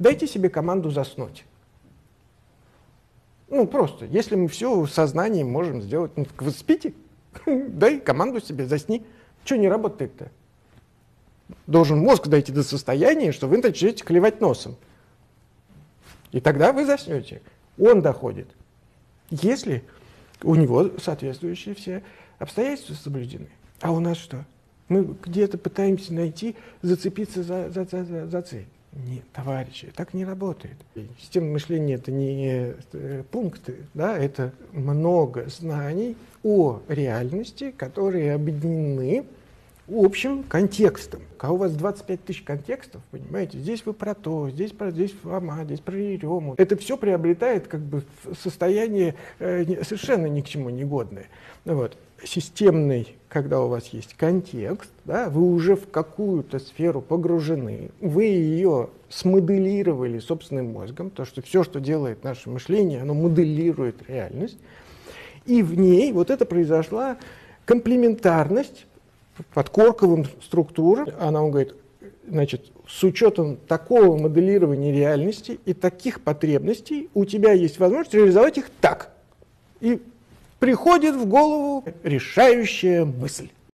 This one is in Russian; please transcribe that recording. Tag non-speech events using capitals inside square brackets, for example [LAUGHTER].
Дайте себе команду заснуть. Ну, просто, если мы все сознанием можем сделать, ну, вы спите, [LAUGHS] дай команду себе, засни. Что не работает-то? Должен мозг дойти до состояния, что вы начнете клевать носом. И тогда вы заснете. Он доходит. Если у него соответствующие все обстоятельства соблюдены. А у нас что? Мы где-то пытаемся найти, зацепиться за, за, за, за цель. Нет, товарищи, так не работает. Система мышления это не э, пункты, да, это много знаний о реальности, которые объединены общим контекстом. А у вас 25 тысяч контекстов, понимаете, здесь вы про то, здесь про здесь Фома, здесь про Ерему. Это все приобретает как бы состояние э, совершенно ни к чему не годное. Вот системный, когда у вас есть контекст, да, вы уже в какую-то сферу погружены, вы ее смоделировали собственным мозгом, то что все, что делает наше мышление, оно моделирует реальность, и в ней вот это произошла комплементарность подкорковым структур. Она говорит, значит, с учетом такого моделирования реальности и таких потребностей у тебя есть возможность реализовать их так. И приходит в голову решающая мысль.